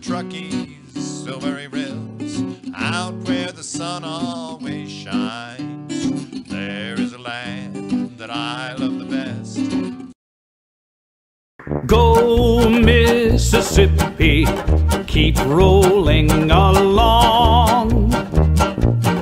Truckee's silvery rills, out where the sun always shines. There is a land that I love the best. Go Mississippi, keep rolling along.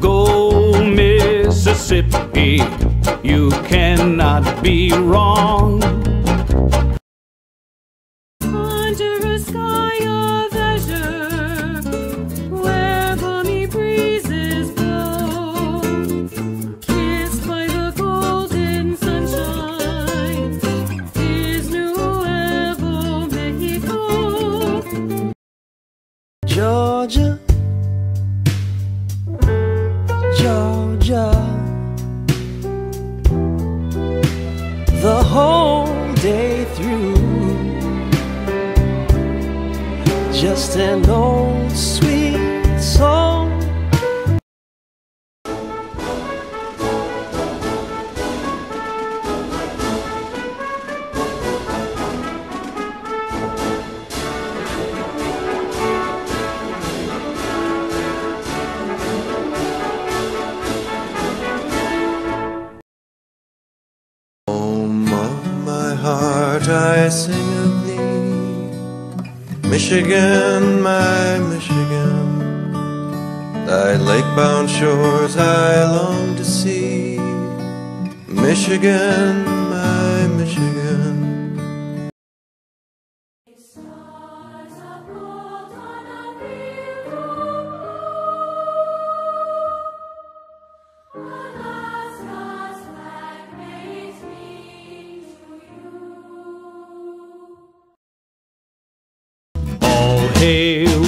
Go Mississippi, you cannot be wrong. Just an old sweet Michigan, my Michigan. Thy lake-bound shores I long to see. Michigan, my Michigan.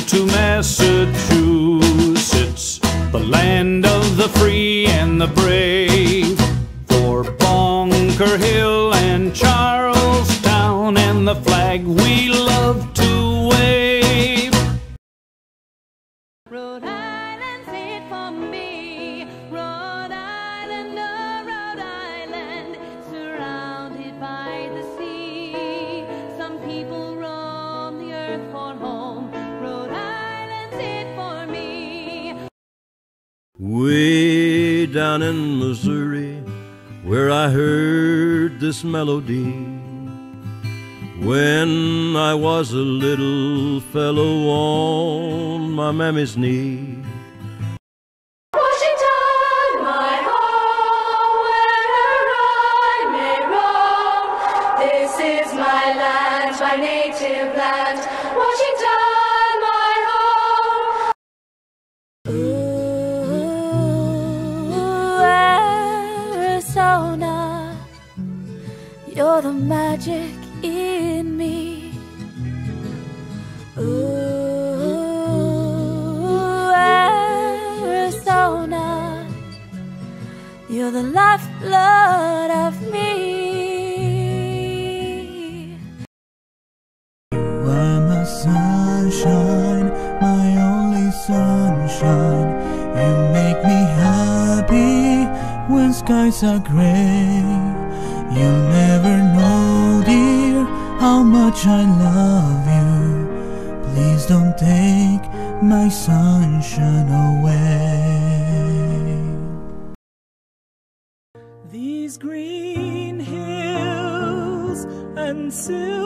To Massachusetts, the land of the free and the brave. For Bunker Hill Way down in Missouri, where I heard this melody. When I was a little fellow on my mammy's knee. Washington, my home, wherever I may roam. This is my land, my native land. Washington, magic in me. Ooh, Arizona, you're the lifeblood of me. You are my sunshine, my only sunshine. You make me happy when skies are gray. You'll never how much I love you. Please don't take my sunshine away. These green hills and silver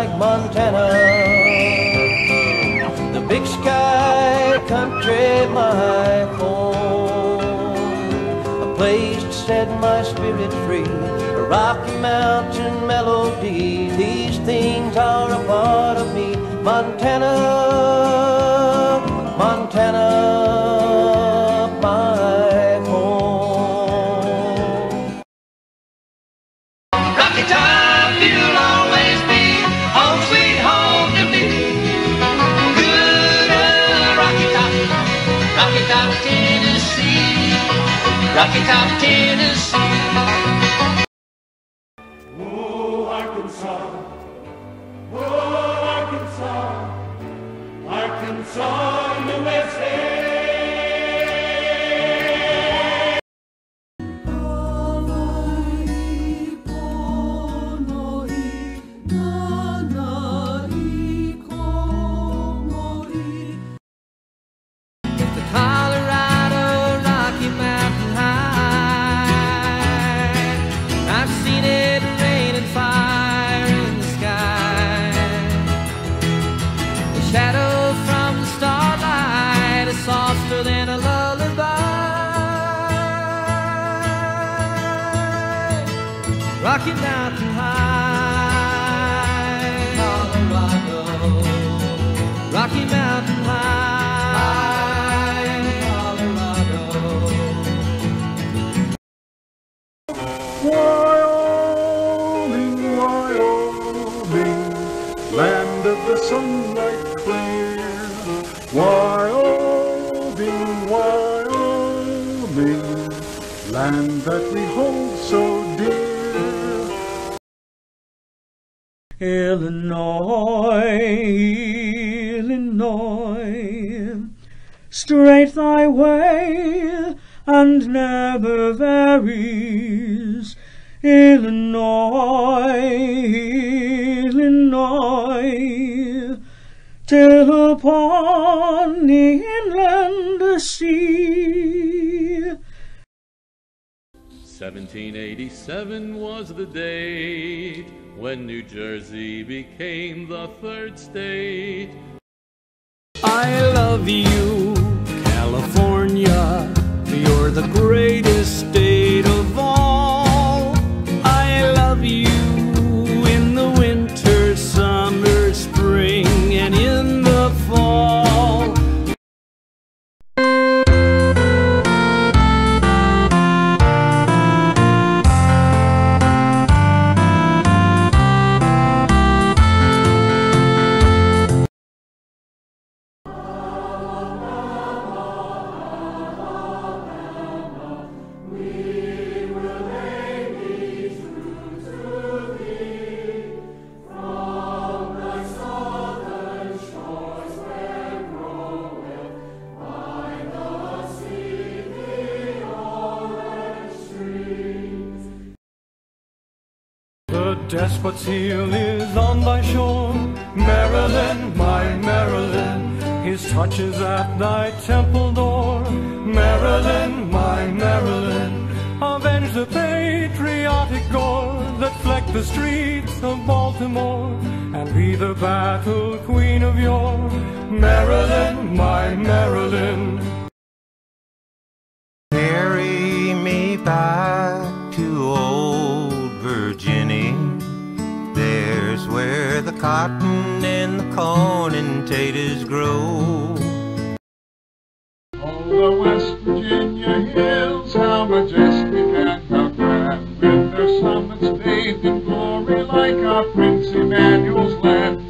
like Montana. The big sky country, my home. A place to set my spirit free. A Rocky Mountain melody. These things are a part of me, Montana. Rocky Top, Tennessee. Illinois, Illinois, straight thy way and never varies. Illinois, Illinois, till upon the inland sea. 1787 was the date when New Jersey became the third state. I love you, California. You're the greatest The despot's heel is on thy shore, Maryland, my Maryland. His touch is at thy temple door, Maryland, my Maryland. Avenge the patriotic gore that flecked the streets of Baltimore, and be the battle queen of yore, Maryland, my Maryland. There's where the cotton and the corn and taters grow. Oh, the West Virginia hills, how majestic and how grand, with their summits bathed in glory like our Prince Emmanuel's land.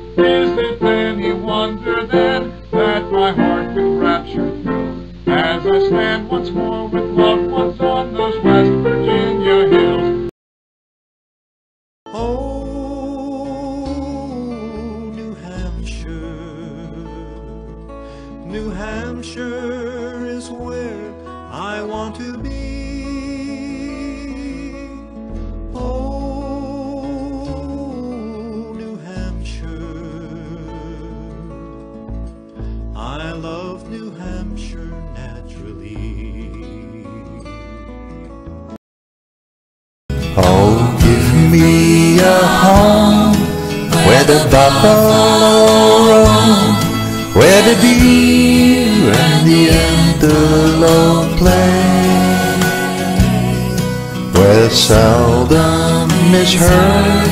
Where the buffalo roam, where the deer and the antelope play, where seldom is heard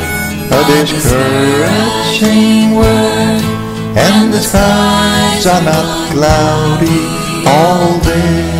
a discouraging word, and the skies are not cloudy all day.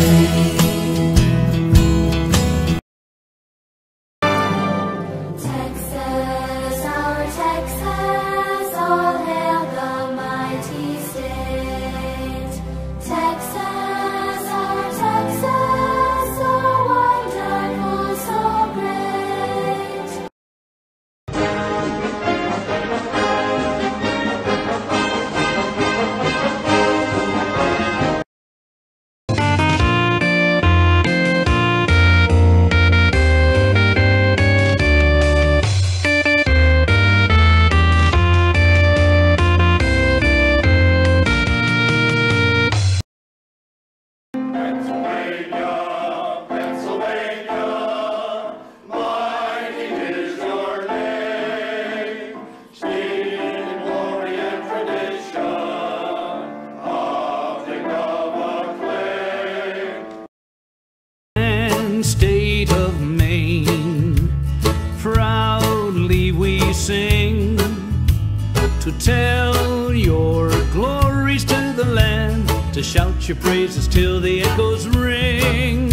Sing to tell your glories to the land, to shout your praises till the echoes ring.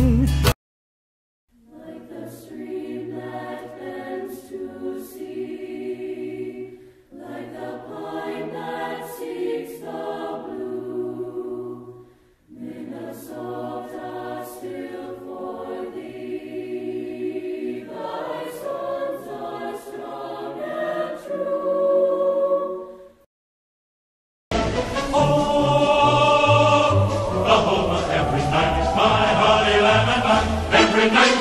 Night